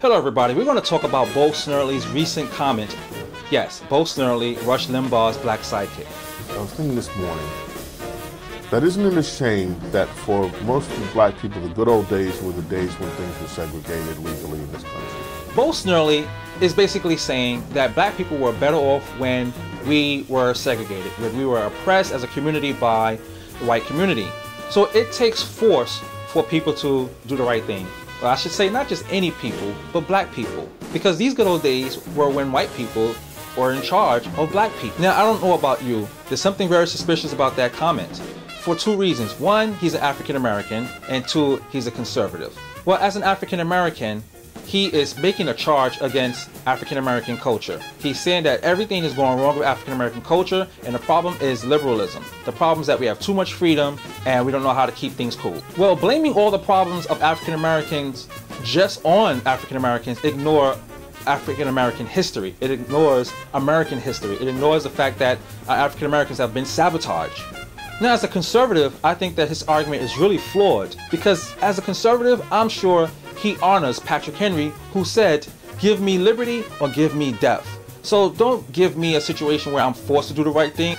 Hello, everybody. We're going to talk about Bo Snerdley's recent comment. Yes, Bo Snerdley, Rush Limbaugh's black sidekick. I was thinking this morning that isn't it a shame that for most of the black people, the good old days were the days when things were segregated legally in this country. Bo Snerdley is basically saying that black people were better off when we were segregated, when we were oppressed as a community by the white community. So it takes force for people to do the right thing. Well, I should say not just any people, but black people. Because these good old days were when white people were in charge of black people. Now, I don't know about you, there's something very suspicious about that comment. For two reasons. One, he's an African American, and two, he's a conservative. Well, as an African American, he is making a charge against African American culture. He's saying that everything is going wrong with African American culture, and the problem is liberalism. The problem is that we have too much freedom and we don't know how to keep things cool. Well, blaming all the problems of African Americans just on African Americans ignore African American history. It ignores American history. It ignores the fact that uh, African Americans have been sabotaged. Now, as a conservative, I think that his argument is really flawed because, as a conservative, I'm sure he honors Patrick Henry, who said, Give me liberty or give me death. So don't give me a situation where I'm forced to do the right thing.